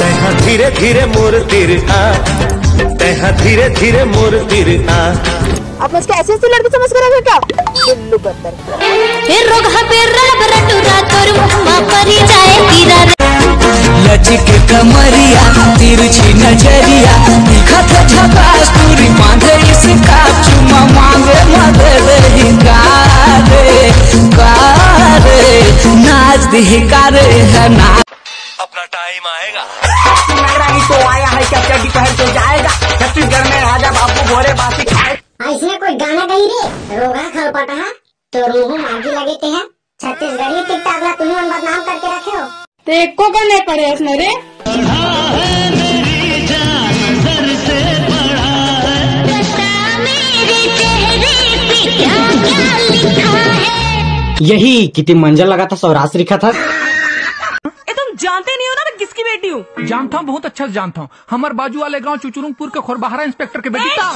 तेहा धीरे धीरे मोर तिर आ। तेहा धीरे धीरे मोर तिर आ। आप मुझको ऐसे ऐसी लड़की समझ कर क्या? उल्लू बंदर। फिर रोग पे रब रटुरा तोर मुहम्मा परी जाए तीरा लचक कमरिया तिरछी नज़रिया दिखत झकास पूरी मांगे इसका चुमा मांगे मदद हिकारे कारे नाच दिहकारे है ना है चड्डी पहन के जाएगा। छत्तीसगढ़ में राजा बापू भोरे बासी खाए ऐसे कोई गाना गई रे? रोगा खलपटा तो रूहू मांगी लगे ते हैं। छत्तीसगढ़ी टिकटॉक ला तुम्हें हम बदनाम करके रखे हो। तो एक को करने पड़े उसने रे? मेरे चेहरे पे क्या क्या लिखा है यही कितनी मंजर लगा था सौराष्ट्र लिखा था ए तुम जानते नहीं हो ना मैं किसकी बेटी हूँ। जानता हूँ बहुत अच्छा से जानता हूँ। हमारे बाजू वाले गाँव चुचुरुंगपुर के खोरबहारा इंस्पेक्टर के बेटी। था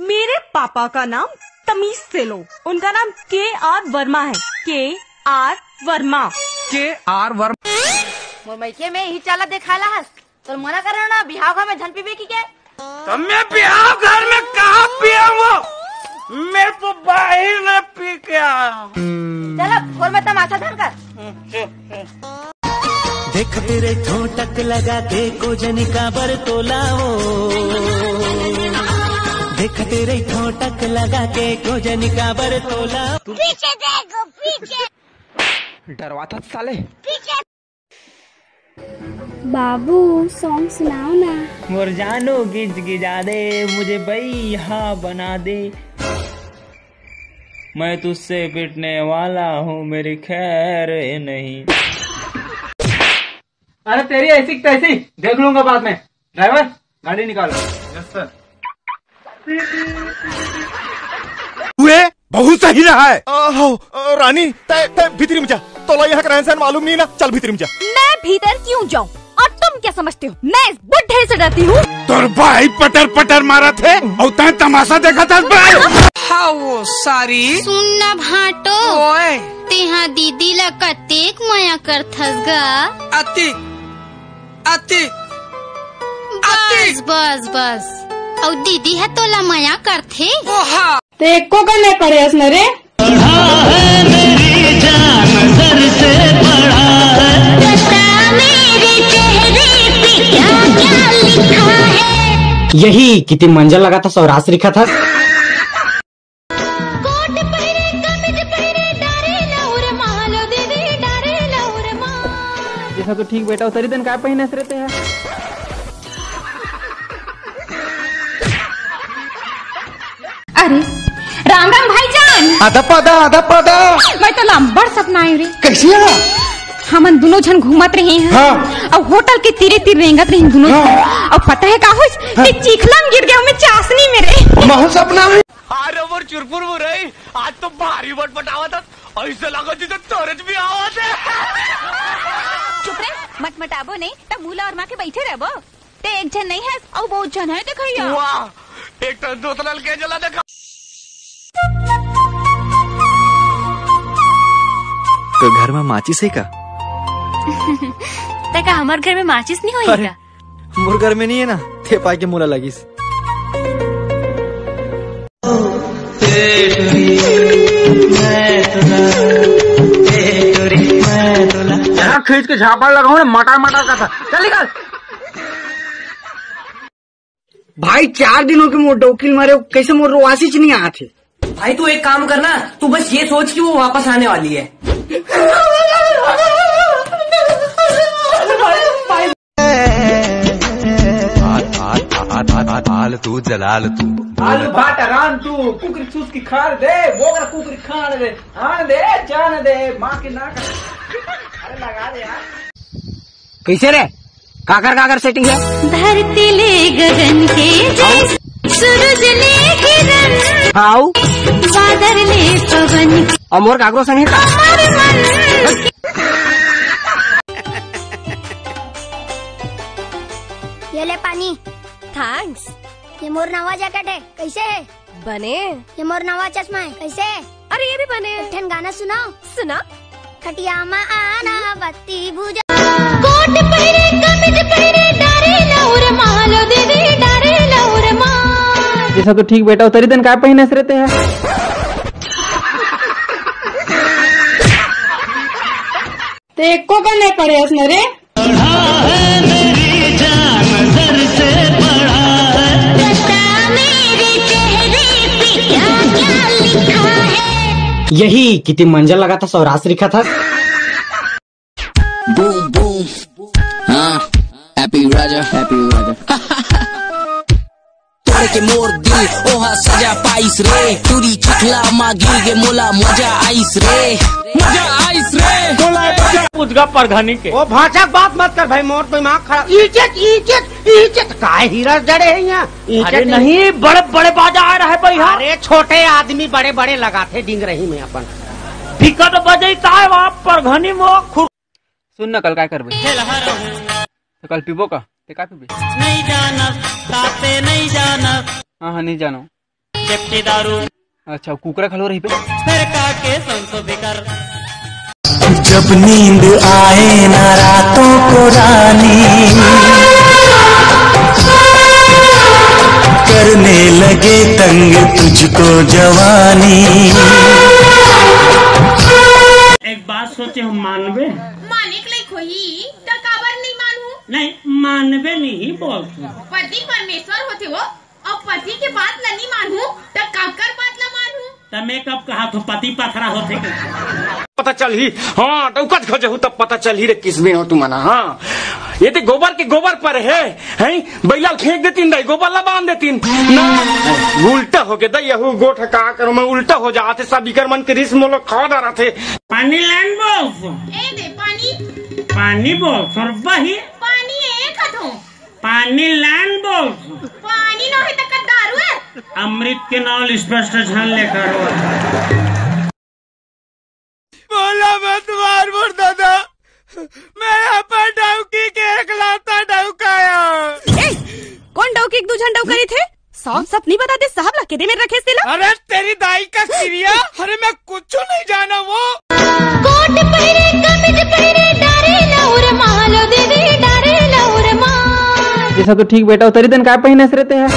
मेरे पापा का नाम तमीज से लो उनका नाम के आर वर्मा है। के आर वर्मा। के आर वर्मा। मोर मैके में ही चाला देखाला हस। तो मना करो ना बिहाव घर में धन पीबे की के? मैं बिहार घर में कहा पिया वो मैं तो बाहर में पी के आया चलो घर में तमाशा धन कर। देख तेरे ठोटक लगा के कोजन का बर तोलाओ देख तेरे ठोटक लगा के कोजन का बर तोला पीछे देखो पीछे। डरवा था साले। पीछे। बाबू सॉन्ग सुनाओ ना। मोर जानो गिज गिजा दे मुझे भैया बना दे। मैं तुझसे पिटने वाला हूँ मेरी खैर नहीं। अरे तेरी ऐसी तैसी देख लूँगा बाद में। ड्राइवर गाड़ी निकालो। यस सर हुए? बहुत सही रहा है। आ, रानी तय तय भीतरी में जा। तोला यहाँ का रहन सहन मालूम नहीं ना? चल भीतरी में जा। मैं भीतर क्यों जाऊँ? और तुम क्या समझते हो? मैं इस बुढ़े से डरती हूँ। तोर भाई पटर पटर मारा थे और तय तमाशा देखा था। हाँ वो सारी। सुनना भाटो। ओए। तेहा दीदी ला कतेक माया करथस गा। अति अति बस बस बस। और दीदी है तोला माया करथे ओहा तो एक को करने पड़े उसने रे मेरे चेहरे पे क्या क्या लिखा है। यही कितनी मंजर लगा था सौराष्ट्र लिखा था। जैसा तो ठीक बेटा उतरी दिन काय पहिने से रहते हैं। अरे राम राम भाईजान। आधा पदा आधा पदा। मैं तो लंबड़ सपना आई रे। कैसी है? हमन दोनों जन घूमत रहे हैं। हाँ। और होटल के तीरे तीर रेंगत रही दोनों हाँ। और पता है का होइस कि चिखला गिर गया मैं चाशनी मेरे महू सपना में अरे वो चुरपुर वो रही। आज तो भारी बट पटावा था। ऐसे लगा जैसे तोरज भी आवाज़ है। चुप रे मत मटाबो नहीं तब मूला और माँ के बैठे रहबो। ते एक जन नहीं है और बहुत जन है देखैया वाह एक तो दोतल के जला देखा। तो घर में माचिस है का तका हमार घर में माचिस नहीं होई अरे मोर घर में नहीं है ना? थे पाई के मोला लगिस यहाँ खींच के झापड़ लगाऊ ना मटर मटर का था। चल निकल। भाई चार दिनों के मोर डोकिल मारे कैसे मोर रोवासी नहीं आते? भाई तू एक काम करना तू बस ये सोच कि वो वापस आने वाली है। आल तू जलाल तू। आलू भाटा रान तू कुकरी सूस की खाड़ दे बोगरा कुकरी खाड़ दे आन दे जान दे माँ के नाक अरे लगा दे यार कैसे रे? काकर काकर सेटिंग है। धरती ले गगन के जैसे सूरज ले किरण। हाउ? बादल ले पवन के। और मोर काकरो संग है का? ये ले पानी। थैंक्स ये मोर नवा जैकेट है कैसे है? बने। ये मोर नवा चश्मा है कैसे है? अरे ये भी बने। ठन गाना सुनाओ। सुना। खटिया मा आना बत्ती बुझा कोट पहरे कमीज पहरे डारे लौर माल दीदी दे डारे लौर माल। ये सब तो ठीक बेटा उतरी दिन का पहने से रहते हैं। ते को करने पड़े उसने रे हाँ, यही कितनी मंजर लगा था सौरास लिखा था बूम बूम हाँ, happy राजा, हैप्पी राजा. तोड़ के मोर दिल ओहा सजा पाइस रे। तुरी चिखला मागी गे मोला मज़ा आइस रे। पूछगा परघनी के। वो भाषा बात मत कर भाई मोर दिमाग खराब। इज़्ज़त इज़्ज़त इज़्ज़त काय हीरा जड़े हैं यहाँ? इज़्ज़त अरे नहीं। बड़े बड़े बाजा आ रहा है भाई हाँ अरे छोटे आदमी बड़े बड़े लगाते डिंग रही में अपन। टिकट बजैता है वहाँ परघनी में खुर सुन ना कल काय कर तो कल पीबो का? ते काय पीबे? नहीं जाना ताते नहीं जाना। हाँ हाँ नहीं जानो। जबकि दारू अच्छा कुकरा खलो रही पे? फिर काके संसो बेकर। जब नींद आए ना रातों को रानी। करने लगे तंग तुझको जवानी। एक बात सोचे हम मानवे माने के लिए खोई तो काबर नहीं मानू। नहीं मानवे नहीं बोलते पति परमेश्वर होते हो और पति के बात नहीं मानू तो काकर बात न मानू। तमे कब कहा तो पति पथरा होते के? पता चल ही। हाँ तो उपज खोजे तब पता चल ही रे किसमें हो तू मना हाँ। ये तो गोबर के गोबर पर है हैं? बैला फेंक देतीन दई गोबर ला बाँध देतीन। ना उल्टा हो गया दई यहू गोठ का करो मैं उल्टा हो जाते सब इकर मन के रिस मोलो खा डरा थे पानी लाइन बोल। ए दे पानी। पानी बोल सर वही पानी एक हथो पानी लाइन बोल। पानी न है तो दारू है? अमृत के नाल स्पष्ट छान लेकर। मत मार मोर दादा। मेरा पर डौकी के एक लाता डौकाया कौन डाउकी एक दूजन डौ करी थे? साफ़ साफ़ नहीं बताते साहब ला केदे में रखे सिला अरे तेरी दाई का क्रिया अरे मैं कुछ नहीं जाना वो। कोट पहरे कमीज पहरे डारे लौर मालो देवी डारे लौर माल। जैसा तो ठीक बेटा उतरी दिन काय पहिने से रहते हैं।